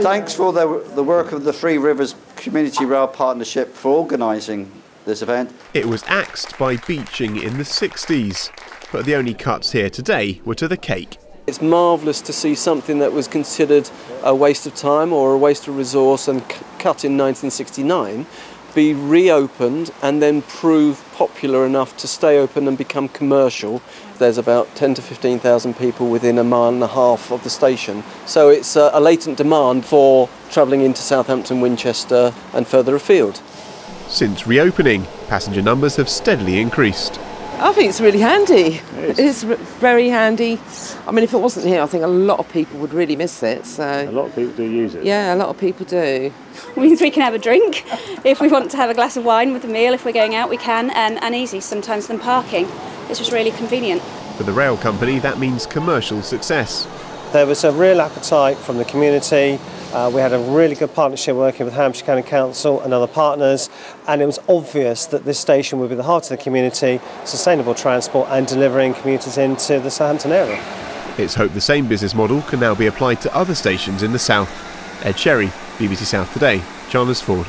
Thanks for the, the work of the Three Rivers Community Rail Partnership for organising this event. It was axed by Beeching in the 60s, but the only cuts here today were to the cake. It's marvellous to see something that was considered a waste of time or a waste of resource and c- cut in 1969 be reopened and then prove popular enough to stay open and become commercial. There's about 10 to 15,000 people within a mile and a half of the station. So it's a, a latent demand for travelling into Southampton, Winchester and further afield. Since reopening, passenger numbers have steadily increased. I think it's really handy. It is r- very handy. I mean, if it wasn't here, I think a lot of people would really miss it. So a lot of people do use it. yeah, a lot of people do. means we can have a drink. If we want to have a glass of wine with a meal, if we're going out, we can, and, and easy sometimes than parking. It's just really convenient. For the rail company, that means commercial success. There was a real appetite from the community. Uh, we had a really good partnership working with Hampshire County Council and other partners, and it was obvious that this station would be the heart of the community, sustainable transport, and delivering commuters into the Southampton area. It's hoped the same business model can now be applied to other stations in the south. Ed Sherry, BBC South Today, Chandler's Ford.